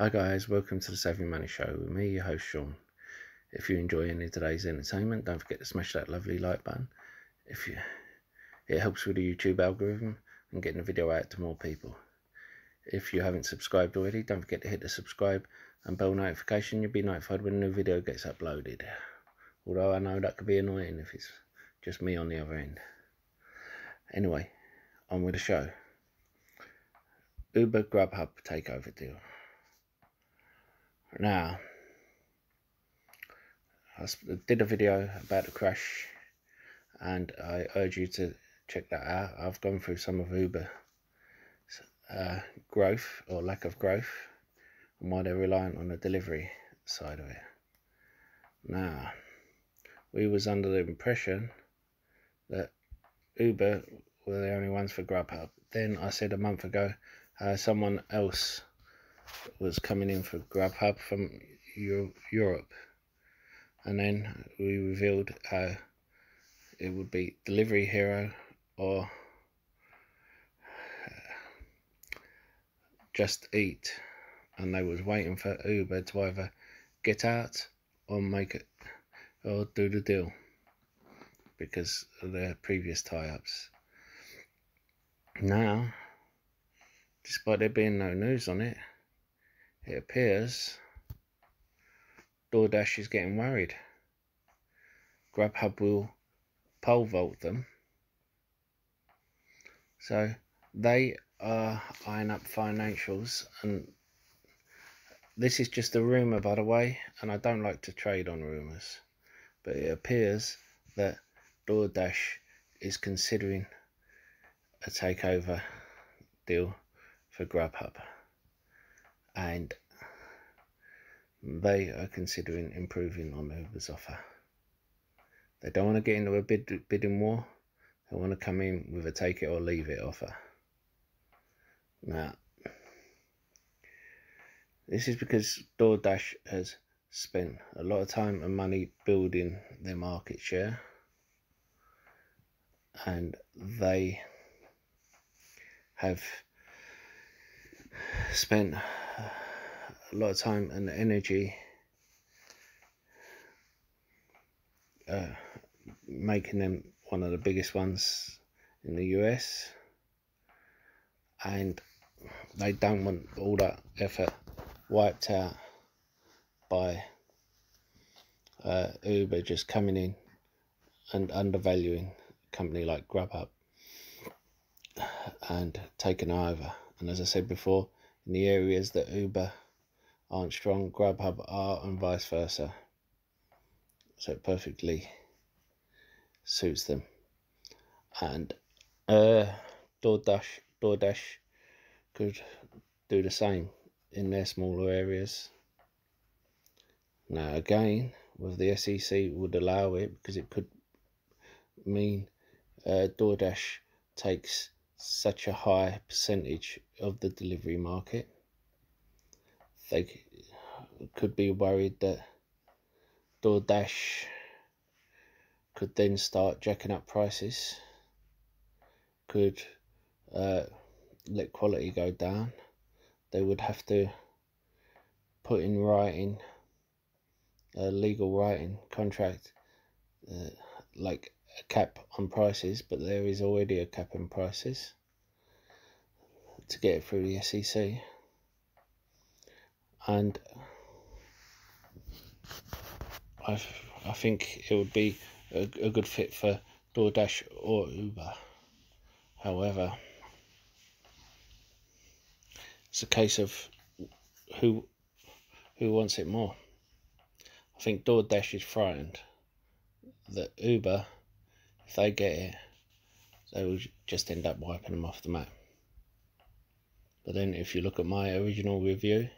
Hi guys, welcome to the Savvy Money Show with me, your host Sean. If you enjoy any of today's entertainment, don't forget to smash that lovely like button. If you, it helps with the YouTube algorithm and getting the video out to more people. If you haven't subscribed already, don't forget to hit the subscribe and bell notification. You'll be notified when a new video gets uploaded. Although I know that could be annoying if it's just me on the other end. Anyway, on with the show. Uber Grubhub takeover deal. Now, I did a video about the crash and I urge you to check that out. I've gone through some of Uber uh, growth or lack of growth and why they're reliant on the delivery side of it. Now, we was under the impression that Uber were the only ones for Grubhub. Then I said a month ago, uh, someone else was coming in for Grubhub from Euro Europe. And then we revealed how it would be Delivery Hero or uh, Just Eat. And they was waiting for Uber to either get out or make it or do the deal because of their previous tie-ups. Now, despite there being no news on it, it appears DoorDash is getting worried. Grubhub will pole vault them. So they are eyeing up financials and this is just a rumour by the way and I don't like to trade on rumours but it appears that DoorDash is considering a takeover deal for Grubhub and they are considering improving on Uber's offer. They don't want to get into a bid, bidding war. They want to come in with a take it or leave it offer. Now, this is because DoorDash has spent a lot of time and money building their market share and they have spent a lot of time and energy uh, making them one of the biggest ones in the US and they don't want all that effort wiped out by uh, Uber just coming in and undervaluing a company like Grubhub and taking over. And as I said before, in the areas that Uber aren't strong, Grubhub are, and vice versa. So it perfectly suits them. And uh, DoorDash, DoorDash could do the same in their smaller areas. Now again, whether the SEC would allow it, because it could mean uh, DoorDash takes such a high percentage of the delivery market. They could be worried that DoorDash could then start jacking up prices, could uh, let quality go down. They would have to put in writing a legal writing contract uh, like a cap on prices, but there is already a cap on prices to get it through the SEC. And I, I think it would be a, a good fit for DoorDash or Uber. However, it's a case of who who wants it more. I think DoorDash is frightened that Uber, if they get it, they will just end up wiping them off the map. But then if you look at my original review,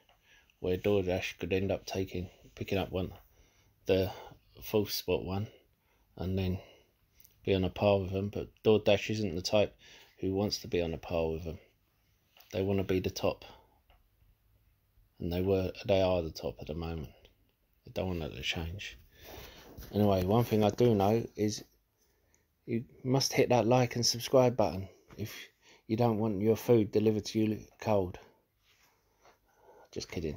where DoorDash could end up taking, picking up one, the full spot one, and then be on a par with them. But DoorDash isn't the type who wants to be on a par with them. They want to be the top. And they were, they are the top at the moment. I don't want that to change. Anyway, one thing I do know is you must hit that like and subscribe button if you don't want your food delivered to you cold. Just kidding.